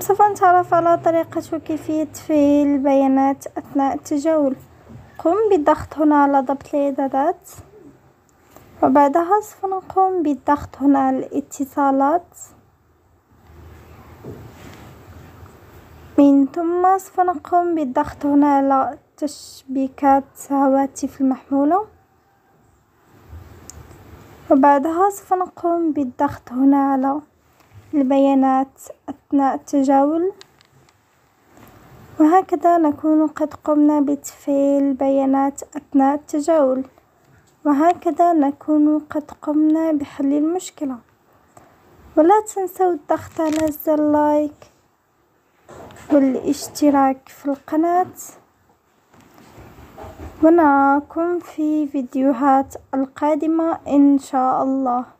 سوف نتعرف على طريقة وكيفية تفعيل البيانات أثناء التجول. قم بالضغط هنا على ضبط الإعدادات. وبعدها سوف نقوم بالضغط هنا على الاتصالات. من ثم سوف نقوم بالضغط هنا على تشبيكات هواتف المحمولة. وبعدها سوف نقوم بالضغط هنا على البيانات أثناء التجاول. وهكذا نكون قد قمنا بتفعيل البيانات أثناء التجاول. وهكذا نكون قد قمنا بحل المشكلة. ولا تنسوا الضغط على زر لايك والاشتراك في القناة. ونراكم في فيديوهات القادمة إن شاء الله.